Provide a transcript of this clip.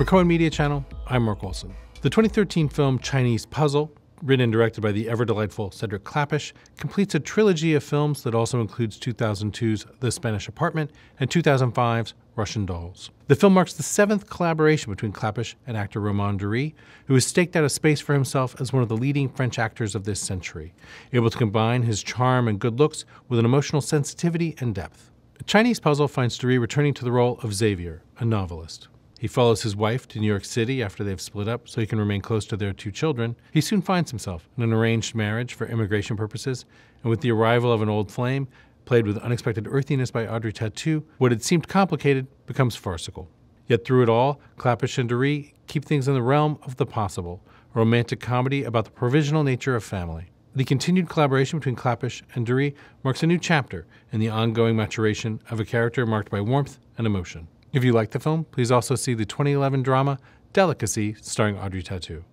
For Cohen Media Channel, I'm Mark Olsen. The 2013 film Chinese Puzzle, written and directed by the ever delightful Cedric Klapisch, completes a trilogy of films that also includes 2002's The Spanish Apartment and 2005's Russian Dolls. The film marks the seventh collaboration between Klapisch and actor Romain Duris, who has staked out a space for himself as one of the leading French actors of this century, able to combine his charm and good looks with an emotional sensitivity and depth. A Chinese Puzzle finds Duris returning to the role of Xavier, a novelist. He follows his wife to New York City after they've split up so he can remain close to their two children. He soon finds himself in an arranged marriage for immigration purposes, and with the arrival of an old flame, played with unexpected earthiness by Audrey Tautou, what had seemed complicated becomes farcical. Yet through it all, Klapisch and Duris keep things in the realm of the possible, a romantic comedy about the provisional nature of family. The continued collaboration between Klapisch and Duris marks a new chapter in the ongoing maturation of a character marked by warmth and emotion. If you like the film, please also see the 2011 drama Delicacy starring Audrey Tautou.